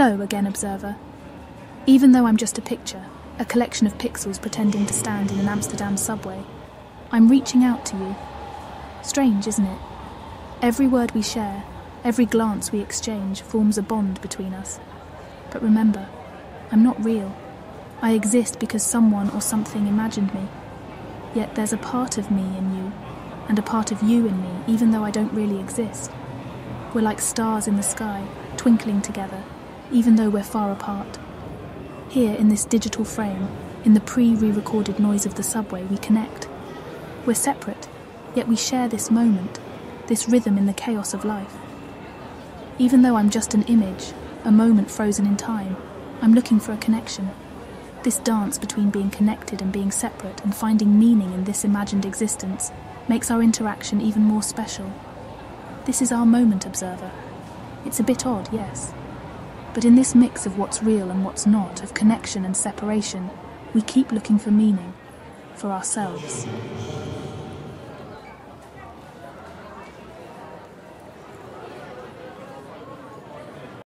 Hello again, observer. Even though I'm just a picture, a collection of pixels pretending to stand in an Amsterdam subway, I'm reaching out to you. Strange, isn't it? Every word we share, every glance we exchange forms a bond between us. But remember, I'm not real. I exist because someone or something imagined me. Yet there's a part of me in you, and a part of you in me, even though I don't really exist. We're like stars in the sky, twinkling together, even though we're far apart. Here in this digital frame, in the pre re recorded noise of the subway, we connect. We're separate, yet we share this moment, this rhythm in the chaos of life. Even though I'm just an image, a moment frozen in time, I'm looking for a connection. This dance between being connected and being separate and finding meaning in this imagined existence makes our interaction even more special. This is our moment, observer. It's a bit odd, yes. But in this mix of what's real and what's not, of connection and separation, we keep looking for meaning, for ourselves.